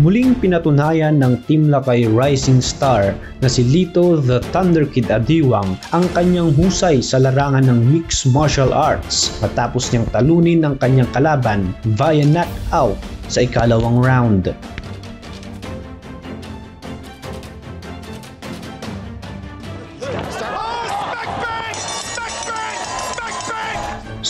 Muling pinatunayan ng Team Lakay Rising Star na si Lito the Thunder Kid Adiwang ang kanyang husay sa larangan ng mixed martial arts matapos niyang talunin ang kanyang kalaban via knockout sa ikalawang round.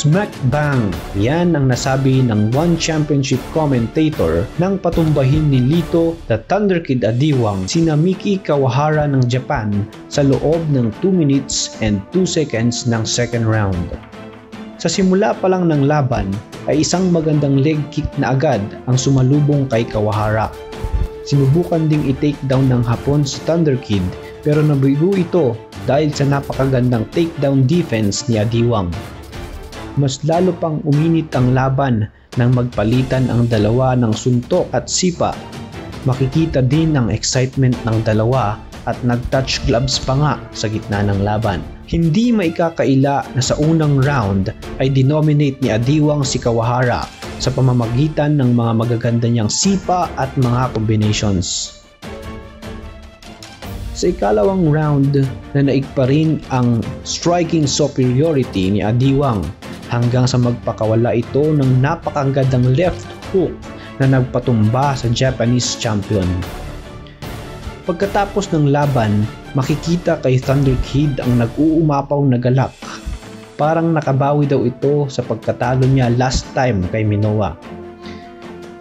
Smack Bang! Yan ang nasabi ng One Championship commentator nang patumbahin ni Lito the Thunder Kid Adiwang sina Miki Kawahara ng Japan sa loob ng 2 minutes and 2 seconds ng second round. Sa simula pa lang ng laban ay isang magandang leg kick na agad ang sumalubong kay Kawahara. Sinubukan ding i-take down ng hapon si Thunder Kid pero nabigo ito dahil sa napakagandang takedown defense ni Adiwang mas lalo pang uminit ang laban nang magpalitan ang dalawa ng suntok at sipa. Makikita din ang excitement ng dalawa at nag-touch gloves pa nga sa gitna ng laban. Hindi maikakaila na sa unang round ay dinominate ni Adiwang si Kawahara sa pamamagitan ng mga magaganda niyang sipa at mga combinations. Sa ikalawang round na naig pa rin ang striking superiority ni Adiwang hanggang sa magpakawala ito ng napakagandang left hook na nagpatumba sa Japanese champion. Pagkatapos ng laban, makikita kay Thunder Kid ang nag-uumapaw na galak. Parang nakabawi daw ito sa pagkatalo niya last time kay Minowa.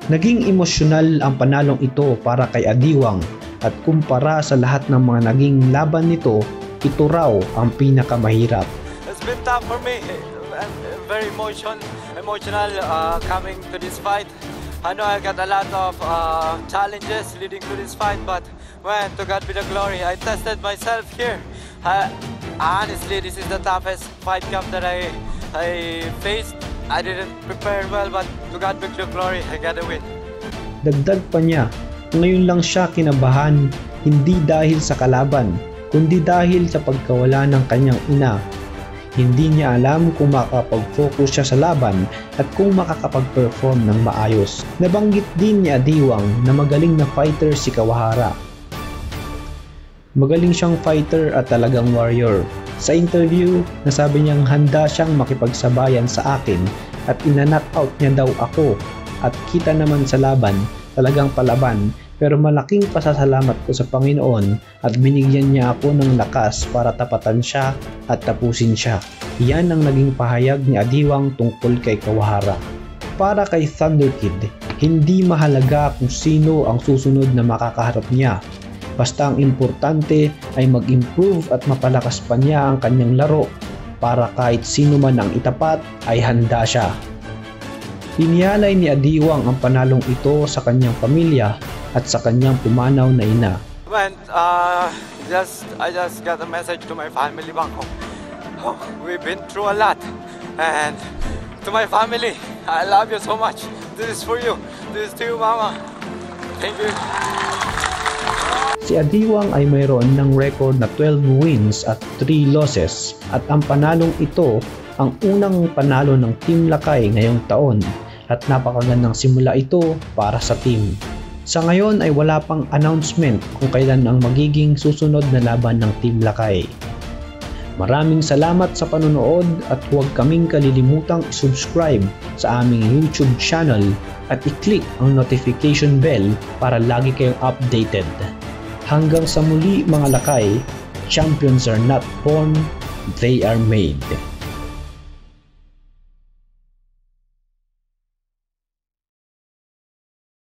Naging emosyonal ang panalong ito para kay Adiwang at kumpara sa lahat ng mga naging laban nito, ito raw ang pinakamahirap. It's been tough for me. I'm very emotion, emotional uh, coming to this fight. I know I got a lot of uh, challenges leading to this fight, but when to God be the glory, I tested myself here. I, honestly, this is the toughest fight camp that I I faced. I didn't prepare well, but to God be the glory, I got a win. Dagdag pa niya, ngayon lang siya kinabahan hindi dahil sa kalaban, kundi dahil sa pagkawala ng kanyang ina hindi niya alam kung makakapag-focus siya sa laban at kung makakapag-perform ng maayos. Nabanggit din ni Adiwang na magaling na fighter si Kawahara. Magaling siyang fighter at talagang warrior. Sa interview, nasabi niyang handa siyang makipagsabayan sa akin at inanak out niya daw ako at kita naman sa laban, talagang palaban pero malaking pasasalamat ko sa Panginoon at binigyan niya ako ng lakas para tapatan siya at tapusin siya. Yan ang naging pahayag ni Adiwang tungkol kay Kawahara. Para kay Thunder Kid, hindi mahalaga kung sino ang susunod na makakaharap niya. Basta ang importante ay mag-improve at mapalakas pa niya ang kanyang laro para kahit sino man ang itapat ay handa siya. Inialay ni Adiwang ang panalong ito sa kanyang pamilya at sa kanyang pumanaw na ina. When uh, just I just got a message to my family back home. Oh, we've been through a lot, and to my family, I love you so much. This is for you. This is to you, Mama. Thank you. Si Adiwang ay mayroon ng record na 12 wins at 3 losses at ang panalong ito ang unang panalo ng Team Lakay ngayong taon at napakagandang simula ito para sa team. Sa ngayon ay wala pang announcement kung kailan ang magiging susunod na laban ng Team Lakay. Maraming salamat sa panonood at huwag kaming kalilimutang i-subscribe sa aming YouTube channel at i-click ang notification bell para lagi kayong updated. Hanggang sa muli mga lakay, champions are not born, they are made.